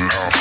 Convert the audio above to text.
House.